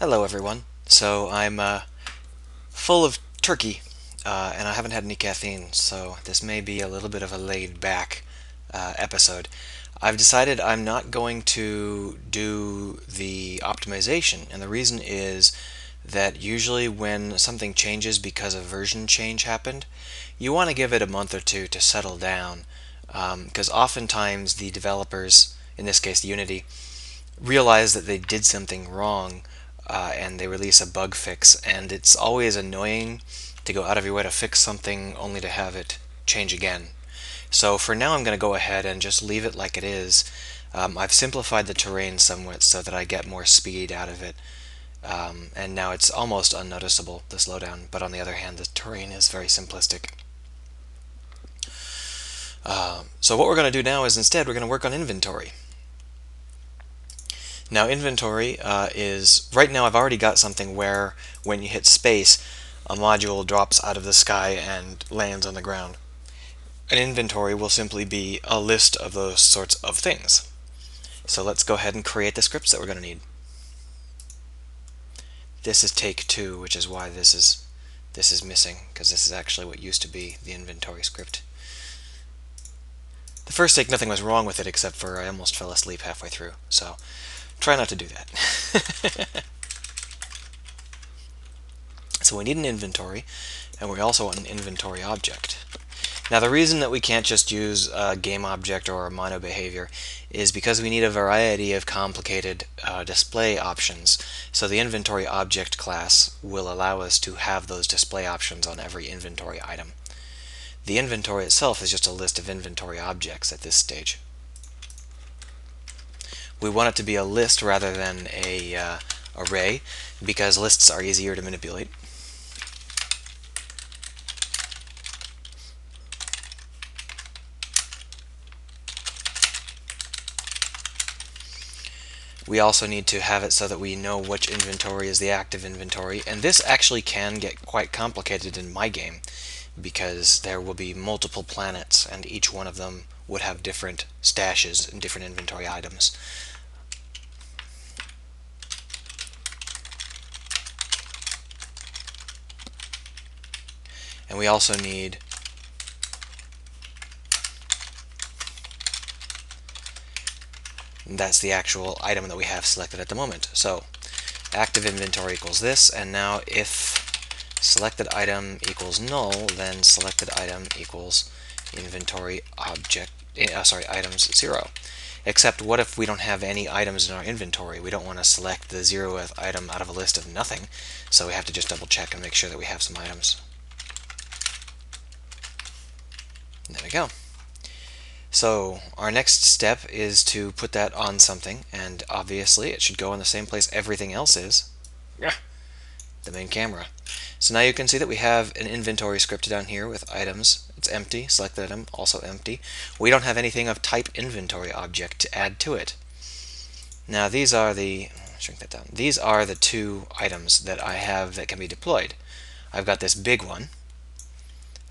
Hello everyone. So I'm uh, full of turkey uh, and I haven't had any caffeine so this may be a little bit of a laid back uh, episode. I've decided I'm not going to do the optimization and the reason is that usually when something changes because a version change happened you want to give it a month or two to settle down because um, oftentimes the developers in this case Unity realize that they did something wrong uh, and they release a bug fix and it's always annoying to go out of your way to fix something only to have it change again. So for now I'm going to go ahead and just leave it like it is. Um, I've simplified the terrain somewhat so that I get more speed out of it. Um, and now it's almost unnoticeable, the slowdown, but on the other hand the terrain is very simplistic. Uh, so what we're going to do now is instead we're going to work on inventory. Now inventory uh, is, right now I've already got something where when you hit space, a module drops out of the sky and lands on the ground. An inventory will simply be a list of those sorts of things. So let's go ahead and create the scripts that we're going to need. This is take two, which is why this is this is missing, because this is actually what used to be the inventory script. The first take, nothing was wrong with it except for I almost fell asleep halfway through. So Try not to do that. so we need an inventory, and we also want an inventory object. Now the reason that we can't just use a game object or a mono behavior is because we need a variety of complicated uh, display options. So the inventory object class will allow us to have those display options on every inventory item. The inventory itself is just a list of inventory objects at this stage we want it to be a list rather than a uh, array because lists are easier to manipulate. We also need to have it so that we know which inventory is the active inventory and this actually can get quite complicated in my game because there will be multiple planets and each one of them would have different stashes and different inventory items. And we also need that's the actual item that we have selected at the moment. So active inventory equals this, and now if selected item equals null, then selected item equals inventory object, uh, sorry, items zero. Except what if we don't have any items in our inventory? We don't want to select the zeroth item out of a list of nothing, so we have to just double check and make sure that we have some items. There we go. So our next step is to put that on something, and obviously it should go in the same place everything else is. Yeah. The main camera. So now you can see that we have an inventory script down here with items. It's empty, select item, also empty. We don't have anything of type inventory object to add to it. Now these are the, shrink that down, these are the two items that I have that can be deployed. I've got this big one,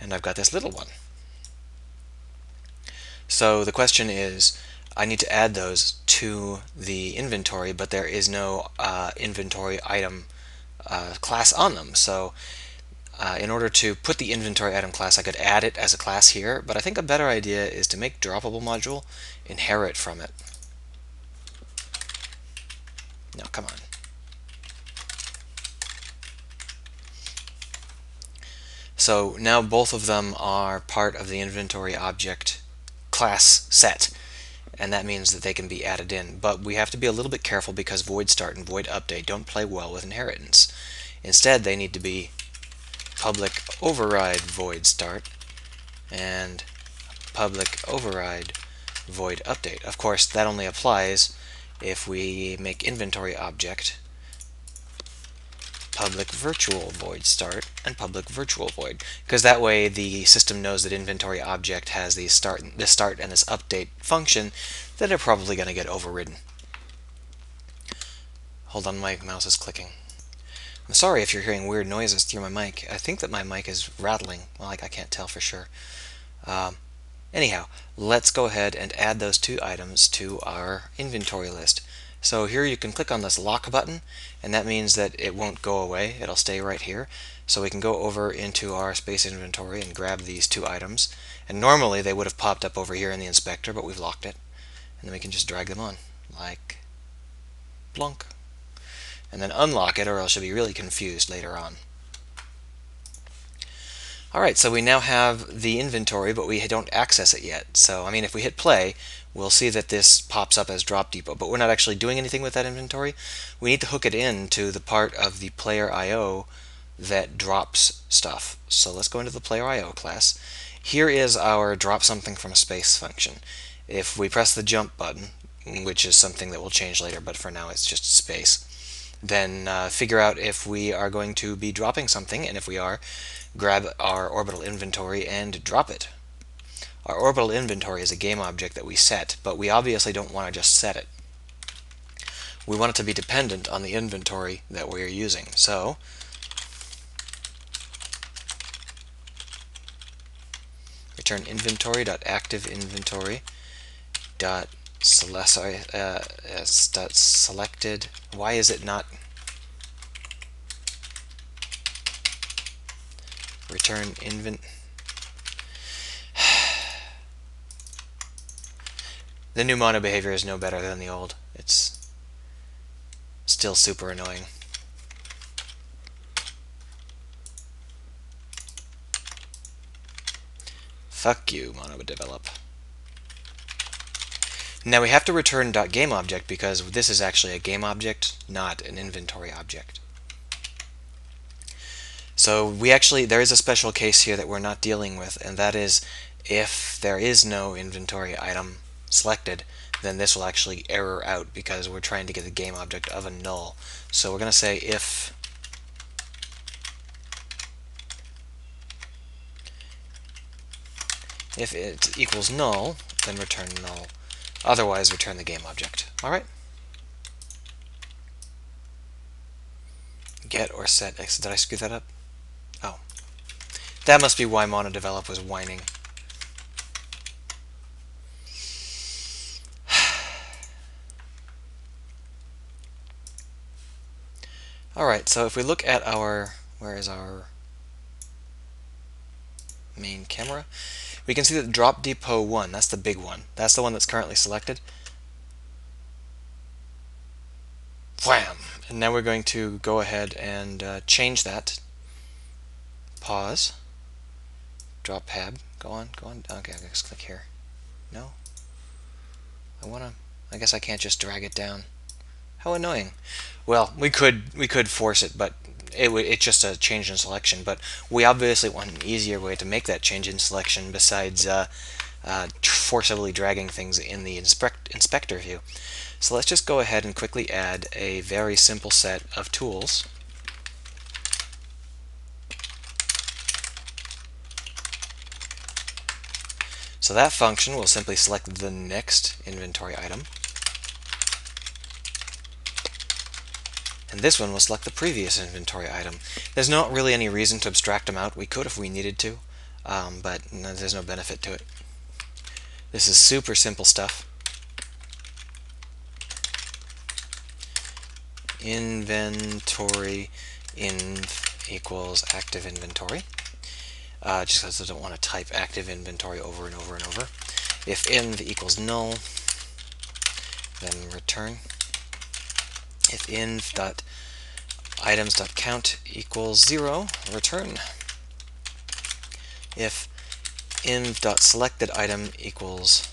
and I've got this little one. So the question is, I need to add those to the inventory, but there is no uh, inventory item uh, class on them. So uh, in order to put the inventory item class, I could add it as a class here, but I think a better idea is to make droppable module inherit from it. No, come on. So now both of them are part of the inventory object class set and that means that they can be added in. But we have to be a little bit careful because void start and void update don't play well with inheritance. Instead, they need to be public override void start and public override void update. Of course, that only applies if we make inventory object public virtual void start and public virtual void because that way the system knows that inventory object has the start this start and this update function that are probably going to get overridden. Hold on, my mouse is clicking. I'm sorry if you're hearing weird noises through my mic. I think that my mic is rattling. Well, like I can't tell for sure. Um, anyhow, let's go ahead and add those two items to our inventory list. So here you can click on this lock button, and that means that it won't go away. It'll stay right here. So we can go over into our space inventory and grab these two items. And normally they would have popped up over here in the inspector, but we've locked it. And then we can just drag them on, like blunk. And then unlock it, or else you'll be really confused later on. Alright, so we now have the inventory, but we don't access it yet. So, I mean, if we hit play, we'll see that this pops up as Drop Depot, but we're not actually doing anything with that inventory. We need to hook it in to the part of the player I.O. that drops stuff. So let's go into the player I.O. class. Here is our drop something from a space function. If we press the jump button, which is something that will change later, but for now it's just space, then uh, figure out if we are going to be dropping something, and if we are, grab our orbital inventory and drop it. Our orbital inventory is a game object that we set, but we obviously don't want to just set it. We want it to be dependent on the inventory that we're using. So, return inventory.active inventory dot select sorry uh, selected. Why is it not return invent The new mono behavior is no better than the old. It's still super annoying. Fuck you, MonoDevelop. Now we have to return .gameObject because this is actually a game object, not an inventory object. So we actually, there is a special case here that we're not dealing with, and that is if there is no inventory item selected, then this will actually error out because we're trying to get the game object of a null. So we're going to say if if it equals null, then return null. Otherwise, return the game object. All right. Get or set. Did I screw that up? Oh. That must be why MonoDevelop was whining. Alright, so if we look at our, where is our main camera? We can see that drop depot 1, that's the big one. That's the one that's currently selected. Wham! And now we're going to go ahead and uh, change that. Pause. Drop pad. Go on, go on. Okay, I just click here. No? I wanna, I guess I can't just drag it down. How annoying. Well, we could we could force it, but it it's just a change in selection. But we obviously want an easier way to make that change in selection besides uh, uh, forcibly dragging things in the inspect, inspector view. So let's just go ahead and quickly add a very simple set of tools. So that function will simply select the next inventory item. And this one will select the previous inventory item. There's not really any reason to abstract them out. We could if we needed to, um, but no, there's no benefit to it. This is super simple stuff. Inventory inv equals active inventory. Uh, just because I don't want to type active inventory over and over and over. If inv equals null, then return if inv dot items dot count equals zero, return. If inv dot selected item equals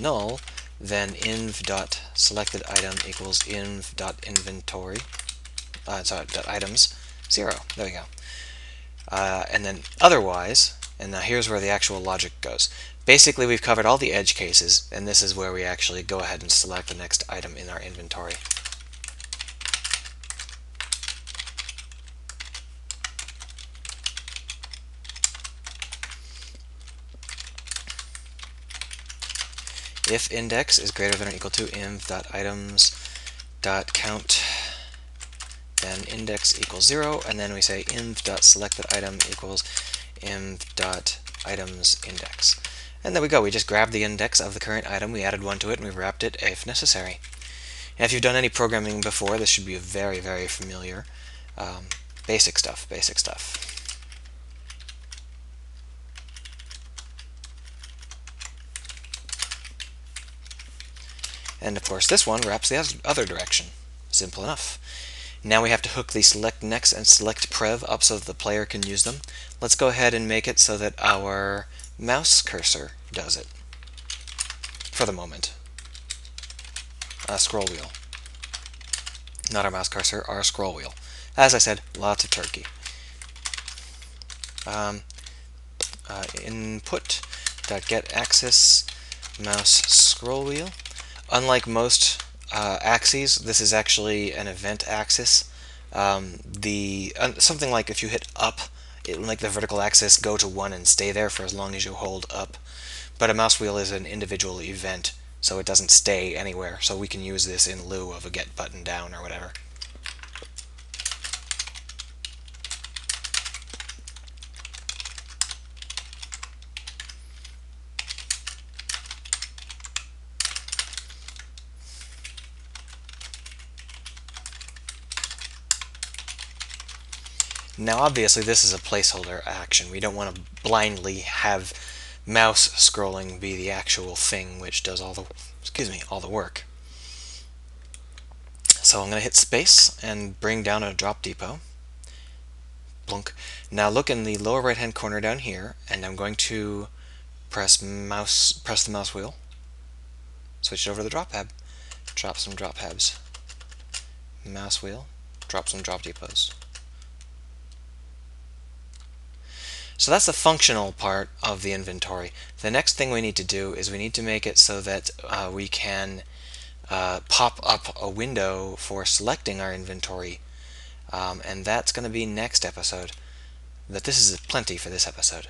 null, then inv dot selected item equals inv dot inventory uh, sorry, items zero. There we go. Uh, and then otherwise, and now here's where the actual logic goes. Basically, we've covered all the edge cases, and this is where we actually go ahead and select the next item in our inventory. If index is greater than or equal to inv.items.count, then index equals 0, and then we say inv.selectedItem equals inv.itemsIndex. And there we go. We just grabbed the index of the current item, we added one to it, and we wrapped it if necessary. And if you've done any programming before, this should be very, very familiar. Um, basic stuff, basic stuff. And of course this one wraps the other direction. Simple enough. Now we have to hook the select next and select prev up so that the player can use them. Let's go ahead and make it so that our mouse cursor does it for the moment. A scroll wheel. Not our mouse cursor, our scroll wheel. As I said, lots of turkey. Um, uh, input get axis mouse scroll wheel. Unlike most uh, axes, this is actually an event axis. Um, the uh, something like if you hit up, it will make the vertical axis go to one and stay there for as long as you hold up. But a mouse wheel is an individual event, so it doesn't stay anywhere. So we can use this in lieu of a get button down or whatever. Now obviously this is a placeholder action. We don't want to blindly have mouse scrolling be the actual thing which does all the excuse me all the work. So I'm going to hit space and bring down a drop depot. Blunk. Now look in the lower right hand corner down here and I'm going to press mouse press the mouse wheel. Switch it over to the drop pad. Drop some drop pads. Mouse wheel. Drop some drop depots. So that's the functional part of the inventory. The next thing we need to do is we need to make it so that uh, we can uh, pop up a window for selecting our inventory. Um, and that's going to be next episode. But this is plenty for this episode.